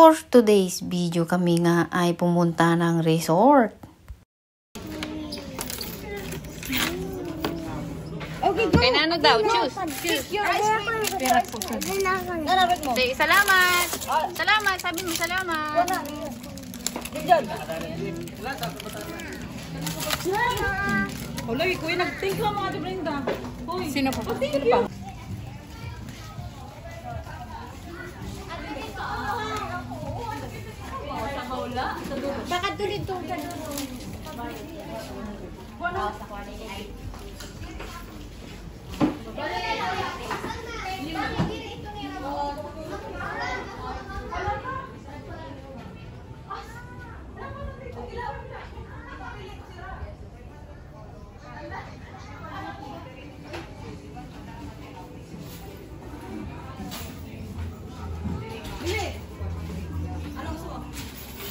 For today's video kami nga ay pumunta ng resort. Okay, go. Kaya ano daw? Choose. Choose. Say, salamat. Salamat. Sabi mo salamat. Hola, kuya, nag-thank you mga Brenda. Hoy. Sino pa? Sino pa? Baka tulid to ka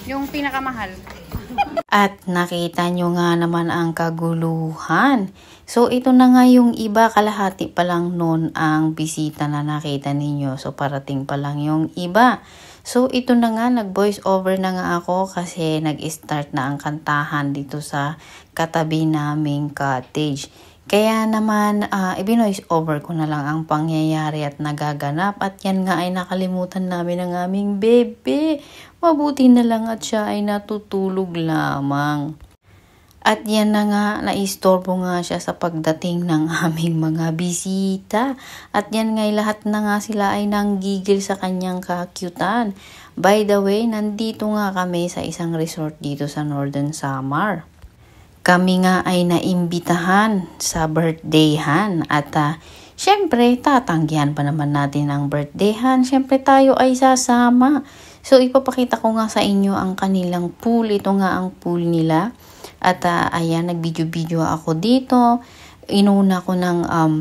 Yung pinakamahal. At nakita nyo nga naman ang kaguluhan. So ito na nga yung iba, kalahati pa lang noon ang bisita na nakita ninyo. So parating pa lang yung iba. So ito na nga, nag-voice over na nga ako kasi nag-start na ang kantahan dito sa katabi naming cottage. Kaya naman, uh, ibinoise over ko na lang ang pangyayari at nagaganap. At yan nga ay nakalimutan namin ng aming bebe. Mabuti na lang at siya ay natutulog lamang. At yan na nga, naistorbo nga siya sa pagdating ng aming mga bisita. At yan nga, lahat na nga sila ay nanggigil sa kanyang kakyutan. By the way, nandito nga kami sa isang resort dito sa Northern Samar kami nga ay naimbitahan sa birthdayhan at uh, syempre tatanggihan pa naman natin ang birthdayhan. Syempre tayo ay sasama. So ipapakita ko nga sa inyo ang kanilang pool. Ito nga ang pool nila. At uh, ayan, nag-video-video ako dito. Inuna ko ng um,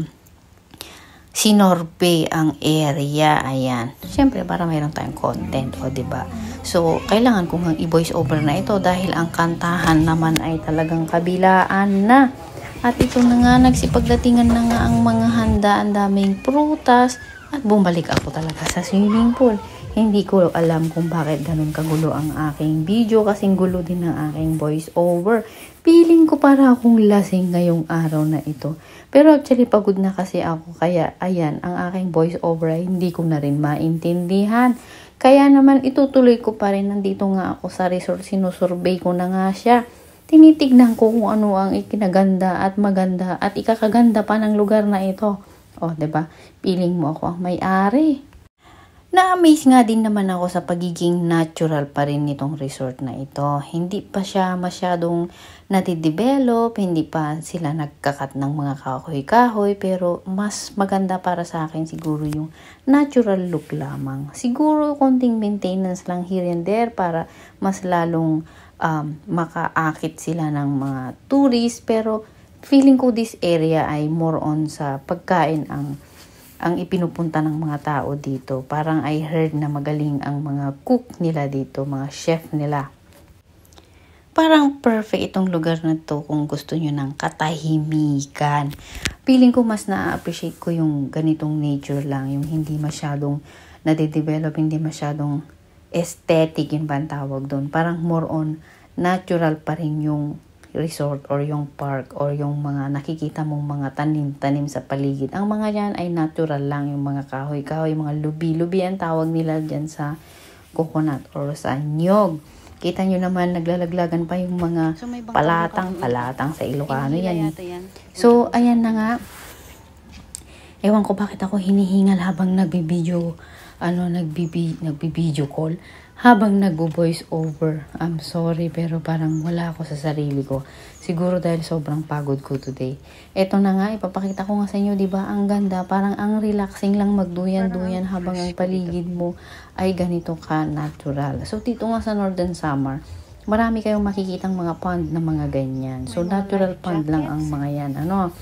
sinorbe ang area. Ayan. Siyempre, para mayroon tayong content, o ba? So, kailangan kong i-voice over na ito dahil ang kantahan naman ay talagang kabilaan na. At ito na nga, nagsipagdatingan na nga ang mga handa, ang daming prutas, at bumalik ako talaga sa swimming pool. Hindi ko alam kung bakit ganun kagulo ang aking video kasing gulo din ang aking voice over. Feeling ko para akong lasing ngayong araw na ito. Pero actually pagod na kasi ako kaya ayan ang aking voice over ay hindi ko na rin maintindihan. Kaya naman itutuloy ko pa rin nandito nga ako sa resort sinusurvey ko na nga siya. Tinitignan ko kung ano ang ikinaganda at maganda at ikakaganda pa ng lugar na ito. O, oh, ba? Feeling mo ako ang may-ari. Na-amaze nga din naman ako sa pagiging natural pa rin nitong resort na ito. Hindi pa siya masyadong natidevelop, hindi pa sila nagkakat ng mga kahoy-kahoy, pero mas maganda para sa akin siguro yung natural look lamang. Siguro konting maintenance lang here and there para mas lalong um, makaakit sila ng mga tourists, pero feeling ko this area ay more on sa pagkain ang ang ipinupunta ng mga tao dito. Parang I heard na magaling ang mga cook nila dito, mga chef nila. Parang perfect itong lugar na to kung gusto nyo ng katahimikan. Feeling ko mas na-appreciate ko yung ganitong nature lang, yung hindi masyadong nade-develop, hindi masyadong aesthetic yung ba tawag doon. Parang more on natural pa rin yung resort or yung park or yung mga nakikita mong mga tanim-tanim sa paligid. Ang mga yan ay natural lang, yung mga kahoy-kahoy, mga lubi-lubi ang tawag nila dyan sa coconut or sa nyog. Kita nyo naman, naglalaglagan pa yung mga so, palatang-palatang sa Ilocano yan. yan. So, ayan na nga. Ewan ko bakit ako hinihingal habang nagbibideo, ano, nagbibi, nagbibideo call habang nagbo-voice over. I'm sorry pero parang wala ako sa sarili ko. Siguro dahil sobrang pagod ko today. Ito na nga, ipapakita ko nga sa inyo, di ba? Ang ganda, parang ang relaxing lang magduyan-duyan habang ang paligid mo ay ganito ka natural. So, dito nga sa Northern Summer, marami kayong makikitang mga pond na mga ganyan. So, natural pond lang ang mga yan. Ano?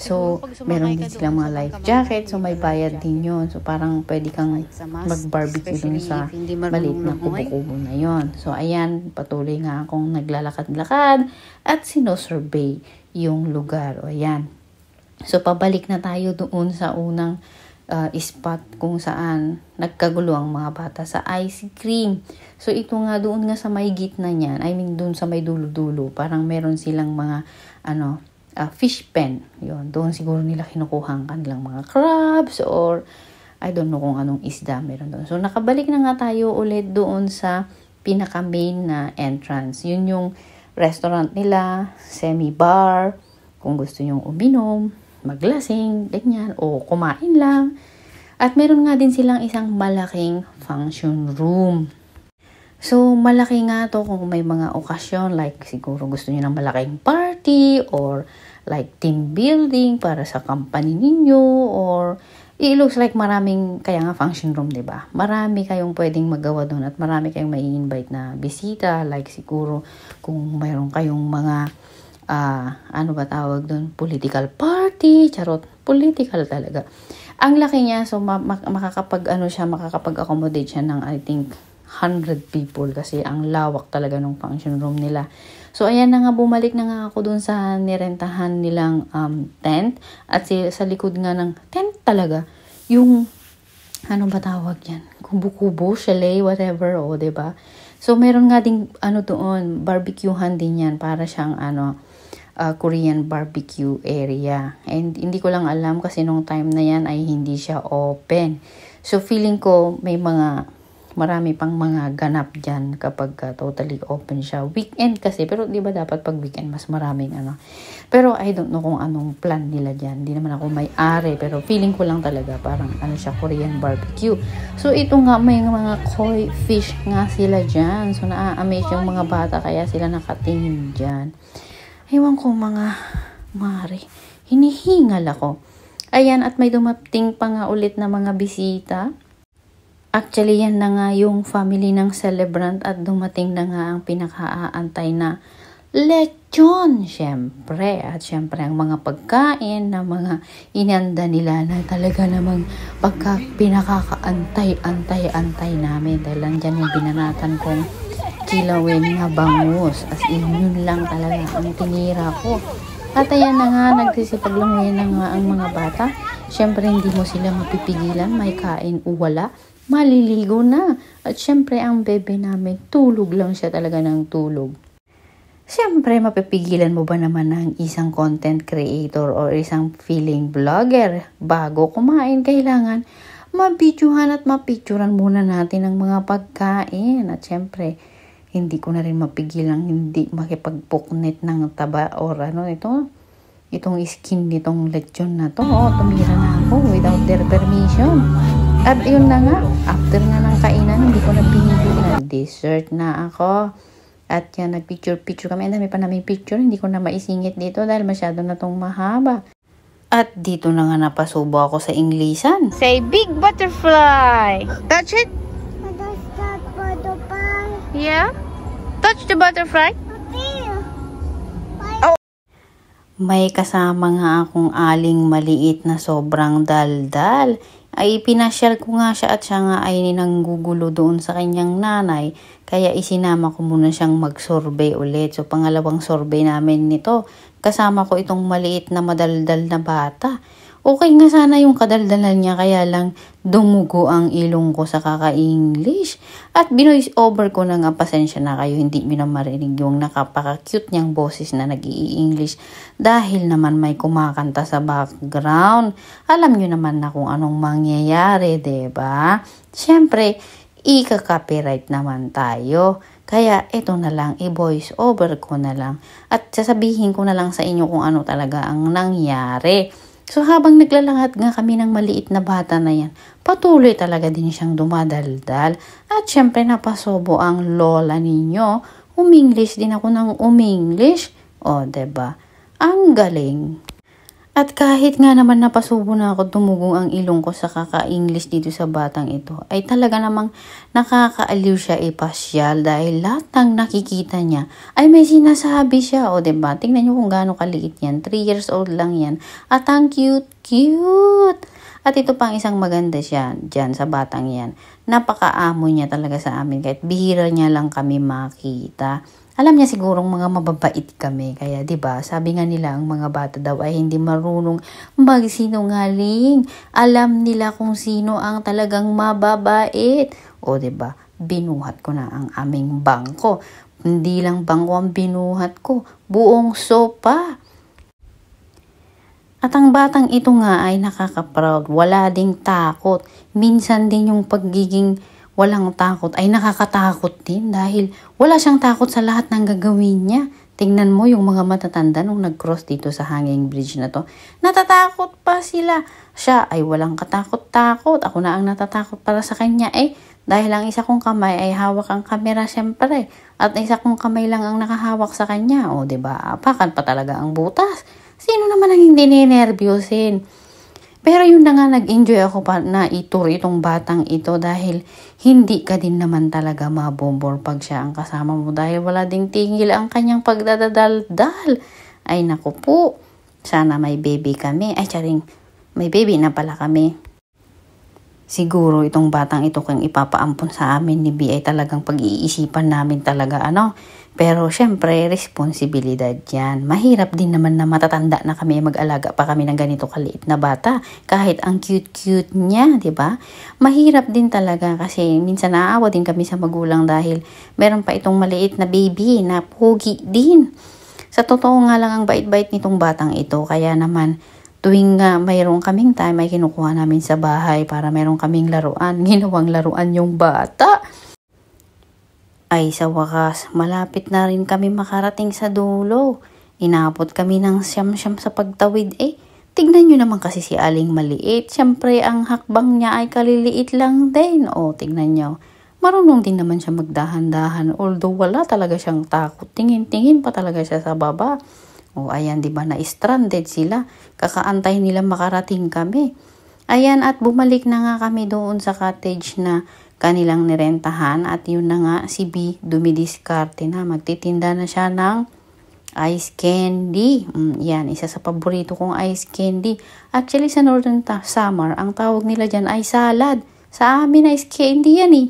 So, meron din silang mga life jacket. So, may bayad din yun. So, parang pwede kang mag-barbecue dun sa maliit na kubo-kubo na yon. So, ayan, patuloy nga akong naglalakad-lakad at sinosurvey yung lugar. O, ayan. So, pabalik na tayo doon sa unang uh, spot kung saan nagkagulo ang mga bata sa ice cream. So ito nga doon nga sa may gitna niyan, I mean doon sa may dulo-dulo, parang meron silang mga ano, uh, fish pen. Yun, doon siguro nila kinukuha ang kanilang mga crabs or I don't know kung anong isda meron doon. So nakabalik na nga tayo ulit doon sa pinaka main na entrance. Yun yung restaurant nila, semi-bar, kung gusto nyong uminom, maglasing, ganyan, o kumain lang. At meron nga din silang isang malaking function room. So, malaki nga to kung may mga okasyon, like siguro gusto niyo ng malaking party, or like team building para sa company ninyo, or it looks like maraming, kaya nga function room, di ba? Marami kayong pwedeng magawa doon at marami kayong may invite na bisita. Like siguro kung mayroon kayong mga, uh, ano ba tawag doon? Political party, charot, political talaga. Ang laki niya, so ma- makakapag, ano siya, makakapag-accommodate siya ng, I think, 100 people kasi ang lawak talaga ng function room nila. So, ayan na nga, bumalik na nga ako dun sa nirentahan nilang um, tent. At si, sa likod nga ng tent talaga, yung, ano ba tawag yan? Kubo-kubo, chalet, whatever, o, oh, ba diba? So, meron nga ding, ano doon, barbecuehan din yan, para siyang, ano, uh, Korean barbecue area. And hindi ko lang alam kasi nung time na yan ay hindi siya open. So, feeling ko may mga marami pang mga ganap dyan kapag uh, totally open siya. Weekend kasi, pero di ba dapat pag weekend mas maraming ano. Pero I don't know kung anong plan nila dyan. Hindi naman ako may-ari, pero feeling ko lang talaga parang ano siya, Korean barbecue. So ito nga, may mga koi fish nga sila dyan. So naa-amaze yung mga bata, kaya sila nakatingin dyan. Ewan ko mga mare, hinihingal ako. Ayan, at may dumating pa nga ulit na mga bisita. Actually, yan na nga yung family ng celebrant at dumating na nga ang pinakaaantay na lechon, syempre. At syempre, ang mga pagkain na mga inanda nila na talaga namang pagka pinakakaantay-antay-antay namin. Dahil lang dyan yung binanatan kong kilawin na bangus. As in, yun lang talaga ang tinira ko. At ayan na nga, nagsisipaglanguyan na nga ang mga bata. Syempre, hindi mo sila mapipigilan, may kain o wala maliligo na. At syempre, ang bebe namin, tulog lang siya talaga ng tulog. Siyempre, mapipigilan mo ba naman ng isang content creator or isang feeling vlogger bago kumain? Kailangan mabidyohan at mapicturan muna natin ang mga pagkain. At syempre, hindi ko na rin mapigilan hindi makipagpuknit ng taba or ano ito, itong skin nitong lechon na to. Oh, tumira na ako without their permission. At yun na nga, after nga ng kainan, hindi ko na pinili na dessert na ako. At yan, nagpicture-picture kami. Ang dami pa namin picture. Hindi ko na maisingit dito dahil masyado na tong mahaba. At dito na nga napasubo ako sa Inglisan. Say big butterfly. Touch it. That's that butterfly. Yeah. Touch the butterfly. May kasama nga akong aling maliit na sobrang daldal ay pinasyal ko nga siya at siya nga ay ninanggugulo doon sa kanyang nanay. Kaya isinama ko muna siyang mag-survey ulit. So pangalawang survey namin nito. Kasama ko itong maliit na madaldal na bata. Okay nga sana yung kadaldalan niya kaya lang dumugo ang ilong ko sa kaka-English. At binoise over ko na nga pasensya na kayo hindi mo na marinig yung nakapaka-cute niyang boses na nag english dahil naman may kumakanta sa background. Alam niyo naman na kung anong mangyayari, ba? Diba? Siyempre, ika-copyright naman tayo. Kaya ito na lang, i-voice over ko na lang. At sasabihin ko na lang sa inyo kung ano talaga ang nangyari. So habang naglalakad nga kami ng maliit na bata na yan, patuloy talaga din siyang dumadaldal. At syempre napasobo ang lola ninyo. Uminglish din ako ng uminglish. O, ba diba? Ang galing. At kahit nga naman napasubo na ako tumugong ang ilong ko sa kaka-English dito sa batang ito, ay talaga namang nakakaaliw siya ipasyal dahil lahat ng nakikita niya ay may sinasabi siya. O ba diba? Tingnan niyo kung gaano kaliit yan. 3 years old lang yan. At ang cute, cute. At ito pang isang maganda siya dyan sa batang yan. Napakaamo niya talaga sa amin kahit bihira niya lang kami makita. Alam niya sigurong mga mababait kami. Kaya 'di ba sabi nga nila ang mga bata daw ay hindi marunong magsinungaling. Alam nila kung sino ang talagang mababait. O 'di ba binuhat ko na ang aming bangko. Hindi lang bangko ang binuhat ko, buong sopa. At ang batang ito nga ay nakaka-proud, wala ding takot. Minsan din yung pagiging walang takot ay nakakatakot din dahil wala siyang takot sa lahat ng gagawin niya. Tingnan mo yung mga matatanda nung nag-cross dito sa hanging bridge na to. Natatakot pa sila. Siya ay walang katakot-takot. Ako na ang natatakot para sa kanya. Eh, dahil ang isa kong kamay ay hawak ang kamera syempre. At isa kong kamay lang ang nakahawak sa kanya. O, ba diba? Apakan pa talaga ang butas. Sino naman ang hindi ninervyosin? Pero yun na nga, nag-enjoy ako pa na itur itong batang ito dahil hindi ka din naman talaga mabombor pag siya ang kasama mo dahil wala ding tingil ang kanyang pagdadaldal. Ay naku po, sana may baby kami. Ay charing, may baby na pala kami. Siguro itong batang ito kung ipapaampon sa amin ni B ay talagang pag-iisipan namin talaga ano pero syempre, responsibilidad yan. Mahirap din naman na matatanda na kami mag-alaga pa kami ng ganito kaliit na bata. Kahit ang cute-cute niya, di ba? Mahirap din talaga kasi minsan naaawa din kami sa magulang dahil meron pa itong maliit na baby na pogi din. Sa totoo nga lang ang bait-bait nitong batang ito. Kaya naman, tuwing uh, mayroong kaming time, ay kinukuha namin sa bahay para mayroong kaming laruan. Ginawang laruan yung bata. Ay sa wakas, malapit na rin kami makarating sa dulo. Inabot kami ng siyam-siyam sa pagtawid eh. Tignan nyo naman kasi si Aling maliit. Siyempre, ang hakbang niya ay kaliliit lang din. O, tignan nyo. Marunong din naman siya magdahan-dahan. Although wala talaga siyang takot. Tingin-tingin pa talaga siya sa baba. O, ayan, di ba na-stranded sila. Kakaantay nila makarating kami. Ayan, at bumalik na nga kami doon sa cottage na kanilang nirentahan at yun na nga si B dumidiskarte na magtitinda na siya ng ice candy. Mm, yan, isa sa paborito kong ice candy. Actually, sa Northern Summer, ang tawag nila dyan ay salad. Sa amin, ice candy yan eh.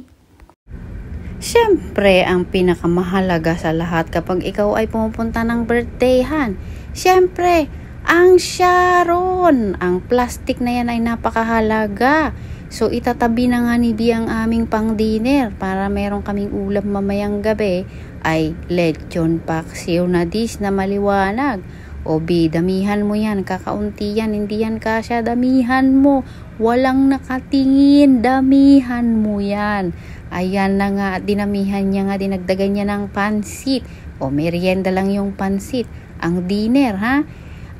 Siyempre, ang pinakamahalaga sa lahat kapag ikaw ay pumupunta ng birthdayhan. Siyempre, ang Sharon. Ang plastic na yan ay napakahalaga. So, itatabi na nga ni B ang aming pang dinner para meron kaming ulam mamayang gabi ay lechon paksiw na dish na maliwanag. O B, damihan mo yan, kakaunti yan, hindi yan kasya, damihan mo. Walang nakatingin, damihan mo yan. Ayan na nga, dinamihan niya nga, dinagdagan niya ng pansit. O merienda lang yung pansit. Ang dinner, ha?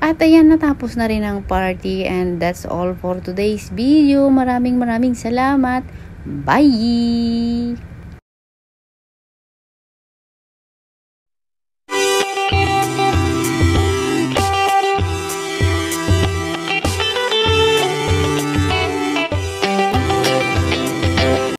At ayan, natapos na rin ang party and that's all for today's video. Maraming maraming salamat. Bye!